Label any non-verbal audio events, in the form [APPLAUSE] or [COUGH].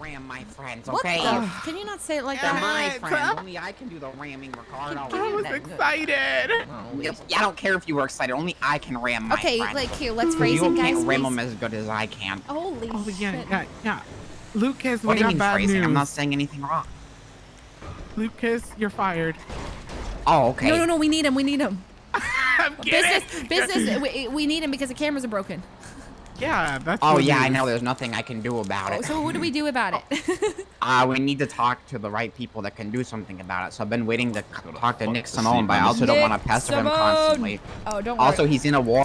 ram my friends, What okay? the? Can you not say it like They're that? my Yes. friends. Only I can do the ramming, Ricardo. Can- can I was excited. Oh, Yep, I don't care if you were excited. Only I can ram my Okay, friends. like here, let's raise you him, guys. can't ram please. them as good as I can. Holy Oh yeah, shit. yeah, yeah. Lucas, What we do you got mean bad phrasing? news. I'm not saying anything wrong. Lucas, you're fired. Oh, okay. No, no, no. We need him. We need him. [LAUGHS] I'm kidding. Business, business. we, we need him because the cameras are broken. [LAUGHS] Yeah, that's. Oh the yeah, I know. There's nothing I can do about Oh, it. so what do we do about it? [LAUGHS] Uh, we need to talk to the right people that can do something about it. So I've been waiting to talk to Nick to Simone, but I my also don't want to pester him constantly. oh, don't worry. Also, he's in a war